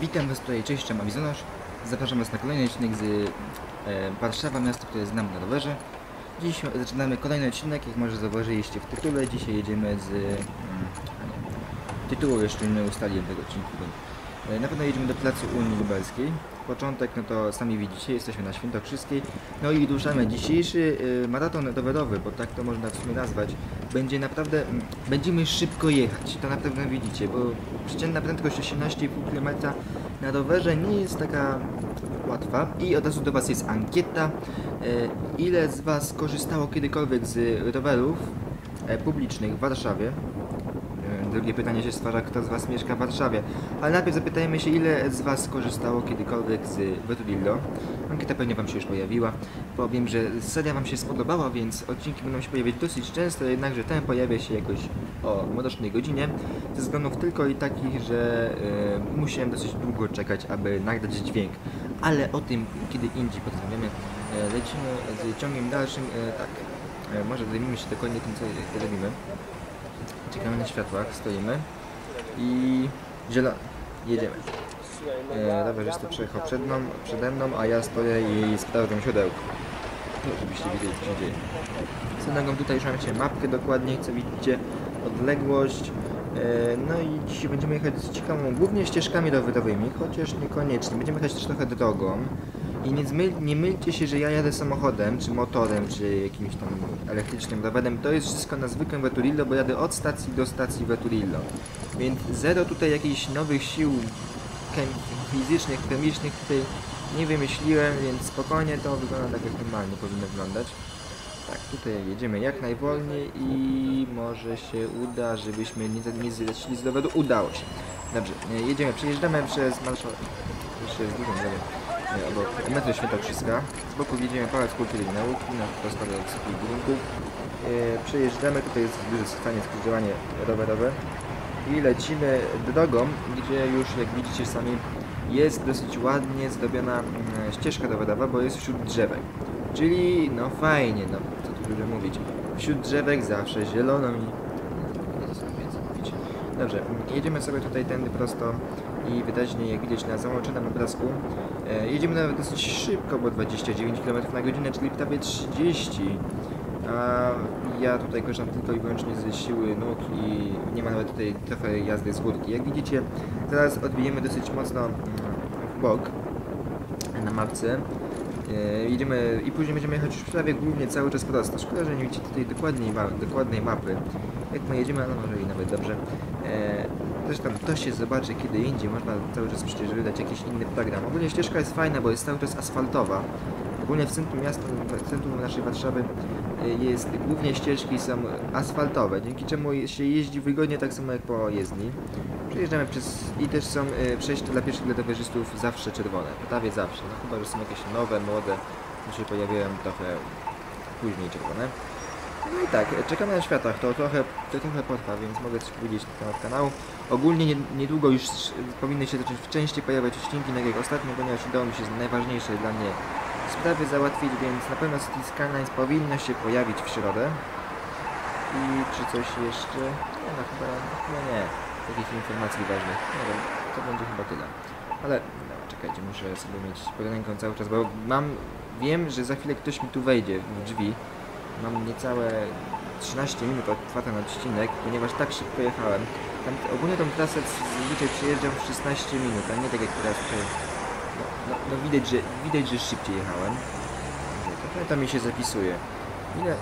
Witam Was tutaj, cześć, Czema Bizonosz. Zapraszam Was na kolejny odcinek z e, Warszawa, miasto, które znam na rowerze. Dziś zaczynamy kolejny odcinek, jak może zauważyliście w tytule. Dzisiaj jedziemy z... Mm, nie, tytułu jeszcze nie ustaliłem tego odcinku. E, na pewno jedziemy do placu Unii Lubelskiej. Początek, no to sami widzicie, jesteśmy na Świętokrzyskiej. No i ruszamy. Dzisiejszy e, maraton rowerowy, bo tak to można w sumie nazwać, będzie naprawdę... Będziemy szybko jechać, to na pewno widzicie, bo przeciętna prędkość 18,5 km na rowerze nie jest taka łatwa. I od razu do Was jest ankieta. E, Ile z Was korzystało kiedykolwiek z rowerów e, publicznych w Warszawie? Drugie pytanie się stwarza, kto z Was mieszka w Warszawie. Ale najpierw zapytajmy się, ile z Was korzystało kiedykolwiek z Vetudillo. Ankieta pewnie Wam się już pojawiła. Powiem, że seria Wam się spodobała, więc odcinki będą się pojawiać dosyć często, jednakże ten pojawia się jakoś o mrocznej godzinie. Ze względów tylko i takich, że e, musiałem dosyć długo czekać, aby nagrać dźwięk. Ale o tym kiedy indziej porozmawiamy. E, lecimy z ciągiem dalszym. E, tak, e, może zajmijmy się dokładnie tym, co robimy. Czekamy na światłach, stoimy i zielony. Jedziemy. E, rowerzysta przejechał przed przede mną, a ja stoję i sprawdzam siodełko. No, żebyście wiedzieli co się dzieje. Z nogą tutaj już mam się mapkę dokładnie, co widzicie, odległość. E, no i dzisiaj będziemy jechać z ciekawą, głównie ścieżkami rowerowymi, chociaż niekoniecznie. Będziemy jechać też trochę drogą. I nie, zmyl, nie mylcie się, że ja jadę samochodem, czy motorem, czy jakimś tam elektrycznym rowerem. To jest wszystko na zwykłym Veturillo, bo jadę od stacji do stacji Veturillo. Więc zero tutaj jakichś nowych sił fizycznych, chemicznych tutaj nie wymyśliłem, więc spokojnie to wygląda tak jak normalnie powinno wyglądać. Tak, tutaj jedziemy jak najwolniej i może się uda, żebyśmy nie, nie zlecili z roweru. Udało się. Dobrze, e, jedziemy, przejeżdżamy przez marszał... Jeszcze jest dużą drogę obok metro Świętokrzyska. Z boku widzimy Pałac Kultury i Nauki na prosto do wysokich budynków. E, Przejeżdżamy, tutaj jest duże stanie skrzyżowanie rowerowe i lecimy drogą, gdzie już jak widzicie sami jest dosyć ładnie zdobiona mm, ścieżka rowerowa, bo jest wśród drzewek. Czyli no fajnie, no co tu dużo mówić. Wśród drzewek zawsze zielono i... Nie to sobie więcej mówić. Dobrze, jedziemy sobie tutaj tędy prosto i wyraźnie jak widać na załączonym obrazku e, jedziemy nawet dosyć szybko, bo 29 km na godzinę, czyli prawie 30 a ja tutaj korzystam tylko i wyłącznie ze siły nóg i nie ma nawet tutaj trochę jazdy z górki. Jak widzicie, teraz odbijemy dosyć mocno w bok na mapce. E, Jedziemy i później będziemy jechać już prawie głównie cały czas prosto. Szkoda, że nie widzicie tutaj dokładnej, ma dokładnej mapy. Jak my jedziemy, no może i nawet dobrze. E, Zresztą to się zobaczy kiedy indziej, można cały czas przecież wydać jakiś inny program. Ogólnie ścieżka jest fajna, bo jest cały czas asfaltowa. Ogólnie w centrum miasta, w centrum naszej Warszawy y, jest głównie ścieżki są asfaltowe, dzięki czemu się jeździ wygodnie tak samo jak po jezdni. Przejeżdżamy przez i też są y, przejścia dla pieszych dla rowerzystów zawsze czerwone, prawie zawsze. No chyba, że są jakieś nowe, młode, to się pojawiają trochę później czerwone. No i tak, czekamy na światłach, to trochę, to trochę potrwa, więc mogę coś powiedzieć na temat kanału. Ogólnie nie, niedługo już powinny się zacząć częściej pojawiać odcinki, tak jak ostatnio, ponieważ udało mi się najważniejsze dla mnie sprawy załatwić, więc na pewno City Skylines powinno się pojawić w środę. I czy coś jeszcze? Nie no, chyba, chyba nie. Takich informacji ważnych. Nie wiem, to będzie chyba tyle. Ale no, czekajcie, muszę sobie mieć pod ręką cały czas, bo mam, wiem, że za chwilę ktoś mi tu wejdzie w drzwi. Mam niecałe 13 minut trwa ten odcinek, ponieważ tak szybko jechałem. Tam, ogólnie tą trasę zazwyczaj przejeżdżam w 16 minut, a nie tak jak teraz tutaj no, no, no widać, że widać, że szybciej jechałem. Trochę to mi się zapisuje. Ile?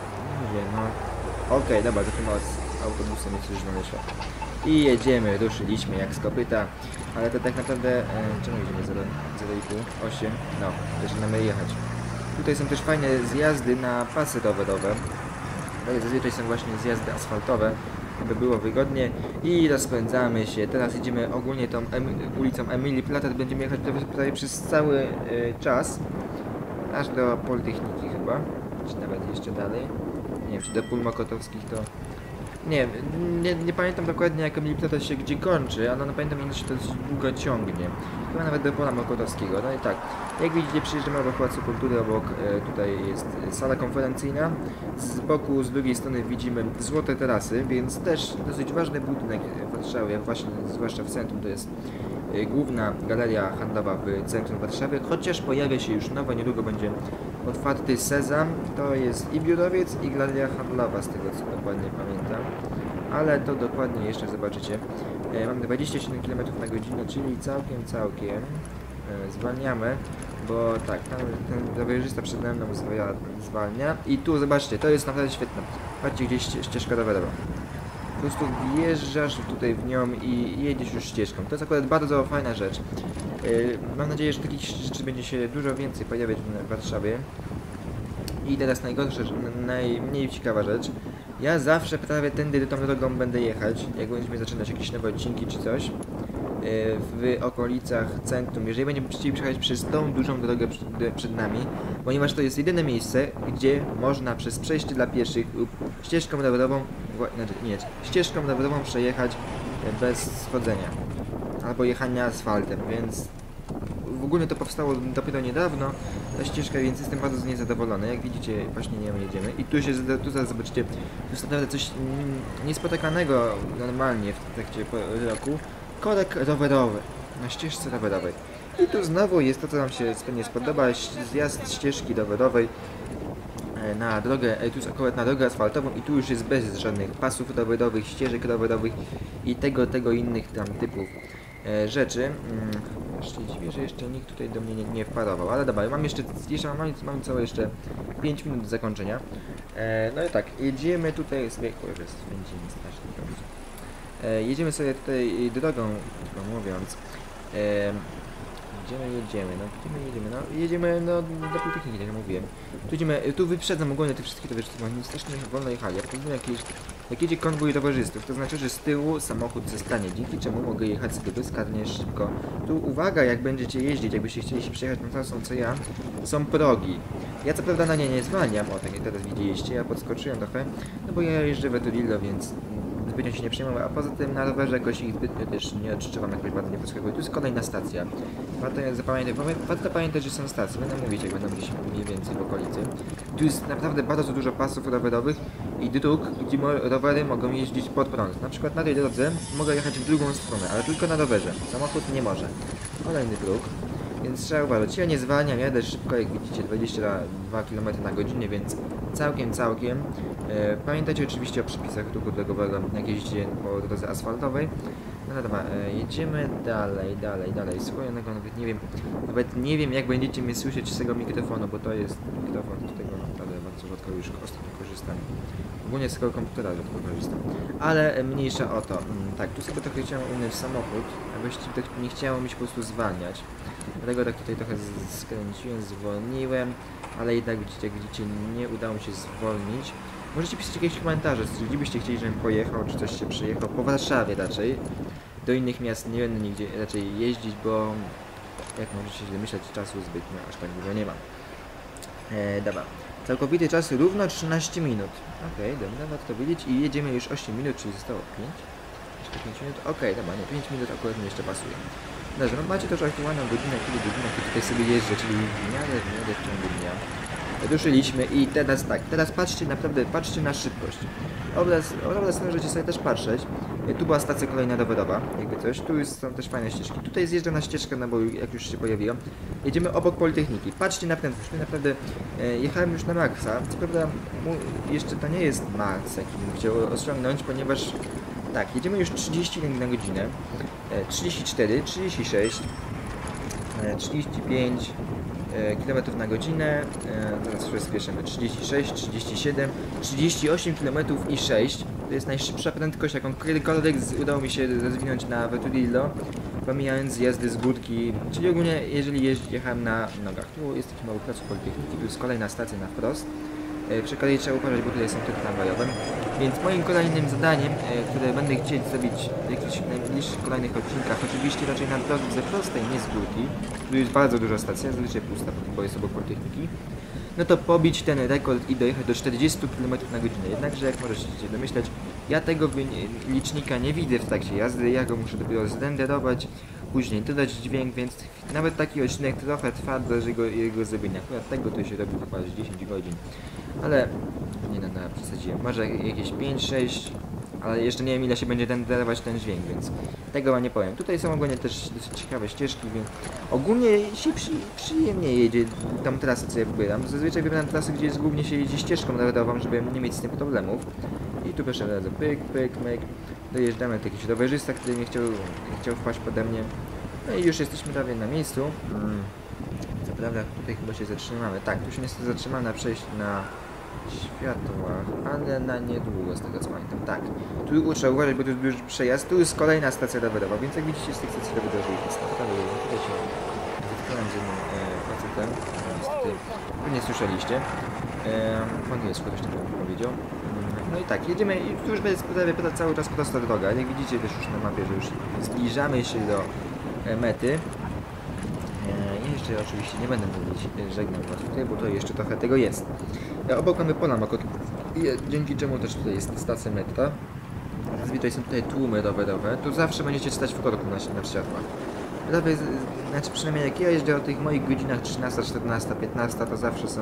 Nie wiem, no. Okej, dobra, to chyba z autobusem jest już zielone światło. I jedziemy, ruszyliśmy jak z kopyta. Ale to tak naprawdę... E, czemu jedziemy 0, 0,5? 8? No, zaczynamy jechać. Tutaj są też fajne zjazdy na pasy rowerowe. Zazwyczaj są właśnie zjazdy asfaltowe, aby było wygodnie. I rozpędzamy się. Teraz jedziemy ogólnie tą em ulicą Emilii Platet. Będziemy jechać prawie, prawie przez cały y, czas. Aż do Politechniki chyba. Czy nawet jeszcze dalej. Nie wiem, czy do pól mokotowskich to Nie nie, nie pamiętam dokładnie jaka milipta się gdzie kończy, ale no pamiętam, że się to długo ciągnie. Chyba nawet do pola Mokotowskiego. No i tak, jak widzicie przyjeżdżamy obok Pałacu Kultury, obok e, tutaj jest sala konferencyjna. Z boku, z drugiej strony widzimy złote tarasy, więc też dosyć ważny budynek w Warszawie, właśnie zwłaszcza w centrum, to jest e, główna galeria handlowa w centrum Warszawy, chociaż pojawia się już nowa, niedługo będzie otwarty Sezam, to jest i biurowiec i galeria handlowa, z tego co dokładnie pamiętam, ale to dokładnie jeszcze zobaczycie. E, Mamy 27 km na godzinę, czyli całkiem, całkiem e, zwalniamy, bo tak, tam ten rowerzysta przede mną zwalnia, zwalnia i tu zobaczcie, to jest naprawdę świetne. Patrzcie gdzieś ście- ścieżka rowerowa. Po prostu wjeżdżasz tutaj w nią i jedziesz już ścieżką. To jest akurat bardzo fajna rzecz. Yy, Mam nadzieję, że takich rzeczy będzie się dużo więcej pojawiać w Warszawie. I teraz najgorsza, najmniej ciekawa rzecz. Ja zawsze prawie tędy tą drogą będę jechać, jak będziemy zaczynać jakieś nowe odcinki czy coś. yy, W okolicach centrum, jeżeli będziemy chcieli przejechać przez tą dużą drogę przed, nami, ponieważ to jest jedyne miejsce, gdzie można przez przejście dla pieszych lub ścieżką rowerową, znaczy nie, ścieżką rowerową przejechać e, bez schodzenia albo jechania asfaltem, więc w ogóle to powstało dopiero niedawno, ta ścieżka, więc jestem bardzo niezadowolony. Jak widzicie, właśnie nią jedziemy. I tu się, tu zaraz zobaczycie, to jest naprawdę coś niespotykanego normalnie w trakcie roku. Korek rowerowy, na ścieżce rowerowej. I tu znowu jest to, co Wam się pewnie spodoba, zjazd ścieżki rowerowej e, na drogę, e, tu jest akurat na drogę asfaltową i tu już jest bez żadnych pasów rowerowych, ścieżek rowerowych i tego, tego innych tam typów rzeczy. Mm, Aż się dziwię, że jeszcze nikt tutaj do mnie nie, nie wparował, ale dobra, mam jeszcze, jeszcze mam, mam całe jeszcze 5 minut do zakończenia. E, no i tak, jedziemy tutaj sobie, jest spędzimy strasznie dobrze. E, jedziemy sobie tutaj drogą, tylko mówiąc, e, gdzie my jedziemy, no gdzie my jedziemy, no jedziemy no, do Politechniki, tak jak mówiłem. Tu jedziemy, tu wyprzedzam ogólnie tych wszystkich rowerzystów, oni strasznie wolno jechali, jak jakieś, jak jedzie konwój rowerzystów, to znaczy, że z tyłu samochód zostanie, dzięki czemu mogę jechać sobie bezkarnie szybko. Tu uwaga, jak będziecie jeździć, jakbyście chcieli się przejechać na trasą co ja, są progi. Ja co prawda na nie nie zwalniam, o tak jak teraz widzieliście, ja podskoczyłem trochę, no bo ja jeżdżę w Etudillo, więc zbytnio się nie a poza tym na rowerze jakoś ich zbytnio też nie odczuwam jakoś bardzo nie podskakuję. Tu jest kolejna stacja. Warto zapamiętać, warto pamiętać, że są stacje, będę mówić jak będą gdzieś mniej więcej w okolicy. Tu jest naprawdę bardzo dużo pasów rowerowych i dróg, gdzie rowery mogą jeździć pod prąd. Na przykład na tej drodze mogę jechać w drugą stronę, ale tylko na rowerze. Samochód nie może. Kolejny próg. Więc trzeba uważać. Ja nie zwalniam, jadę szybko, jak widzicie, 22 km na godzinę, więc całkiem, całkiem. E, pamiętajcie oczywiście o przepisach ruchu drogowego, jak jeździcie po drodze asfaltowej. No dobra, e, jedziemy dalej, dalej, dalej. Swojonego nawet nie wiem, nawet nie wiem jak będziecie mnie słyszeć z tego mikrofonu, bo to jest mikrofon, naprawdę bardzo rzadko już ostatnio korzystam. Ogólnie z tego komputera rzadko korzystam. Ale e, mniejsza o to. Mm, Tak, tu sobie trochę chciałem umieć samochód, właściwie tak nie chciało mi się po prostu zwalniać. Dlatego tak tutaj trochę skręciłem, zwolniłem, ale jednak widzicie, jak widzicie, nie udało mi się zwolnić. Możecie pisać jakieś komentarze, gdzie byście chcieli, żebym pojechał, czy coś się przyjechał, po Warszawie raczej. Do innych miast nie będę nigdzie raczej jeździć, bo jak możecie się domyślać, czasu zbytnio aż tak dużo nie mam. E, dobra. Całkowity czas równo 13 minut. Okej, dobra, warto to wiedzieć i jedziemy już 8 minut, czyli zostało 5. Jeszcze 5 minut. Okej, dobra, nie, 5 minut akurat mi jeszcze pasuje. Dobrze, no macie też aktualną godzinę, kiedy godzina, kiedy tutaj sobie jeżdżę, czyli w miarę, w miarę w ciągu dnia. Ruszyliśmy i teraz tak, teraz patrzcie, naprawdę patrzcie na szybkość. Obraz, obraz możecie sobie też patrzeć. E, Tu była stacja kolejna rowerowa, jakby coś. Tu są też fajne ścieżki. Tutaj zjeżdża na ścieżkę, no bo jak już się pojawiło. Jedziemy obok Politechniki. Patrzcie na prędkość. Tu naprawdę e, jechałem już na maksa. Co prawda jeszcze to nie jest maks, jaki bym chciał osiągnąć, ponieważ tak, jedziemy już 30 na godzinę. E, 34, 36, e, 35 e, km na godzinę. E, Teraz przyspieszymy 36, 37, 38 km i 6. To jest najszybsza prędkość, jaką kiedykolwiek udało mi się rozwinąć na Vetudillo, pomijając jazdy z górki, czyli ogólnie jeżeli jeździ, jechałem na nogach. Tu jest taki mały plac Politechniki, tu jest kolejna stacja na wprost. E, Przy kolei trzeba uważać, bo tutaj są tory tramwajowe. Więc moim kolejnym zadaniem, e, które będę chciał zrobić w jakichś najbliższych kolejnych odcinkach, oczywiście raczej na drodze prostej, nie z górki, tu jest bardzo duża stacja, zazwyczaj pusta, bo jest obok Politechniki, no to pobić ten rekord i dojechać do 40 km na godzinę. Jednakże, jak możecie się domyśleć, ja tego licznika nie widzę w trakcie jazdy, ja go muszę dopiero zrenderować, później dodać dźwięk, więc nawet taki odcinek trochę trwa do jego, jego zrobienia. Akurat tego to się robi chyba z 10 godzin. Ale nie no, no przesadziłem. Może jakieś 5-6, ale jeszcze nie wiem ile się będzie renderować ten dźwięk, więc tego wam nie powiem. Tutaj są ogólnie też dosyć ciekawe ścieżki, więc ogólnie się przy, przyjemnie jedzie tą trasę, co ja wybieram. Zazwyczaj wybieram trasy, gdzie jest głównie się jeździ ścieżką narodową, żeby nie mieć z tym problemów. I tu proszę bardzo, pyk, pyk, myk. Dojeżdżamy do jakiegoś rowerzysta, który nie chciał, nie chciał wpaść pode mnie. No i już jesteśmy prawie na miejscu. Mm. Co prawda tutaj chyba się zatrzymamy. Tak, tu się niestety zatrzymamy na przejść na światłach, ale na niedługo z tego co pamiętam. Tak, tu trzeba uważać, bo tu duży przejazd. Tu jest kolejna stacja rowerowa, więc jak widzicie z tych stacji rowerowych jest naprawdę dużo. Tutaj się zetknąłem z jednym e, facetem, niestety pewnie słyszeliście. E, po angielsku też tak powiedział. No i tak, jedziemy i już jest prawie pra- cały czas prosta droga. Jak widzicie też już na mapie, że już zbliżamy się do e, mety. E, I jeszcze oczywiście nie będę mówić, e, żegnam was tutaj, bo to jeszcze trochę tego jest. Obok mamy pola makotów, dzięki czemu też tutaj jest stacja metra. Zazwyczaj są tutaj tłumy rowerowe, tu zawsze będziecie stać w korku na, na światłach. Z- znaczy przynajmniej jak ja jeżdżę o tych moich godzinach 13, 14, 15, to zawsze są,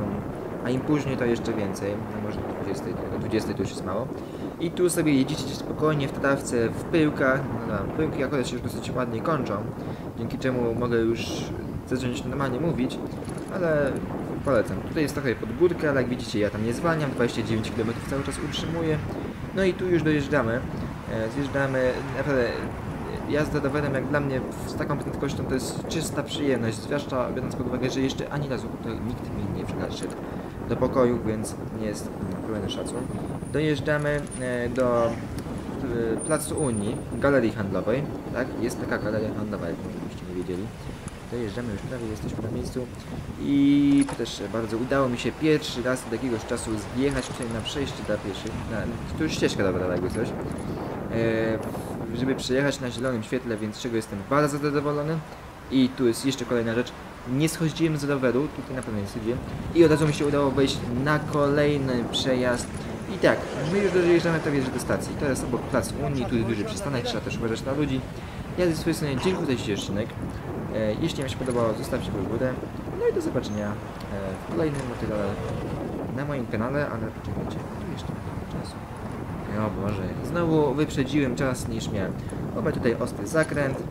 a im później to jeszcze więcej, no może do 20, do 20 to już jest mało. I tu sobie jedziecie spokojnie w trawce, w pyłkach, no, no pyłki akurat się już dosyć ładnie kończą, dzięki czemu mogę już zacząć normalnie mówić, ale polecam. Tutaj jest trochę pod górkę, ale jak widzicie ja tam nie zwalniam, 29 km cały czas utrzymuję. No i tu już dojeżdżamy. E, Zjeżdżamy, naprawdę jazda rowerem jak dla mnie z taką prędkością to jest czysta przyjemność, zwłaszcza biorąc pod uwagę, że jeszcze ani razu tutaj nikt mi nie przyszedł do pokoju, więc nie jest pełen szacun. Dojeżdżamy e, do e, Placu Unii, galerii handlowej, tak? Jest taka galeria handlowa, jak byście nie wiedzieli. Dojeżdżamy już prawie, jesteśmy na miejscu i też bardzo udało mi się pierwszy raz od jakiegoś czasu zjechać tutaj na przejście dla pieszych, na, tu ścieżka dobra, jakby coś, e, żeby przejechać na zielonym świetle, więc czego jestem bardzo zadowolony. I tu jest jeszcze kolejna rzecz, nie schodziłem z roweru, tutaj na pewno nie schodziłem i od razu mi się udało wejść na kolejny przejazd. I tak, my już dojeżdżamy prawie do stacji. To jest obok Plac Unii, tu jest duży przystanek, trzeba też uważać na ludzi. Ja ze swojej strony dziękuję za dzisiejszy odcinek. E, jeśli Wam się podobało, zostawcie w górę. No i do zobaczenia e, w kolejnym materiale na moim kanale, ale poczekajcie, tu jeszcze czasu. O Boże, znowu wyprzedziłem czas niż miałem. Mamy tutaj ostry zakręt.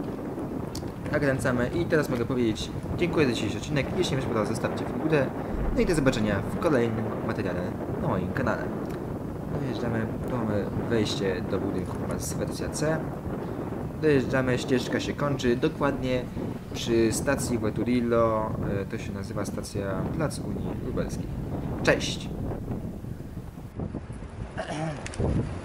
Nakręcamy i teraz mogę powiedzieć dziękuję za dzisiejszy odcinek. Jeśli Wam się podobał, zostawcie w górę. No i do zobaczenia w kolejnym materiale na moim kanale. Dojeżdżamy, tu mamy wejście do budynku, wersja C. Dojeżdżamy, ścieżka się kończy dokładnie przy stacji Veturillo, e, to się nazywa stacja Plac Unii Lubelskiej. Cześć! one.